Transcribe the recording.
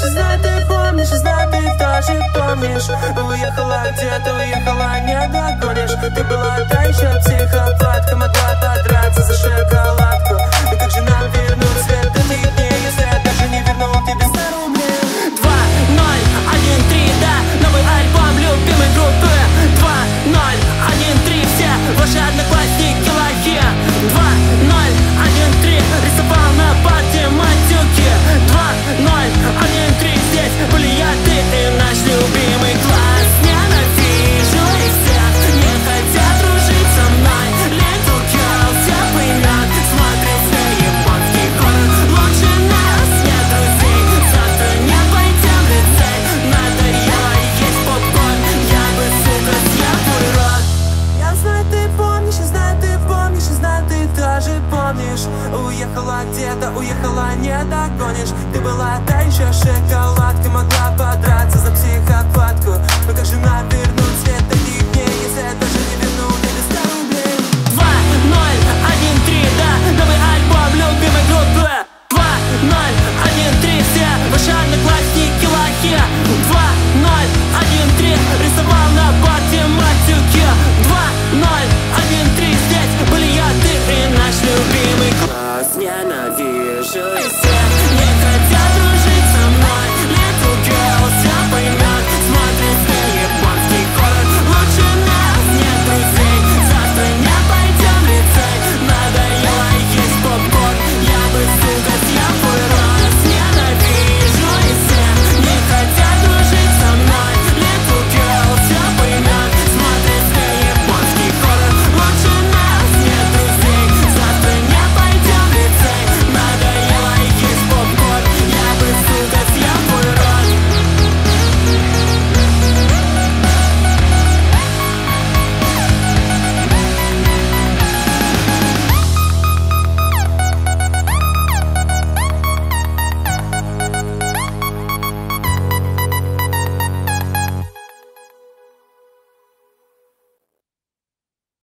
Помнишь, знай, ты помнишь, знай, ты тоже помнишь Уехала где-то, уехала, не догонишь Ты была та еще Уехала где-то, уехала, не догонишь. Ты была та еще шоколадка, могла confusion.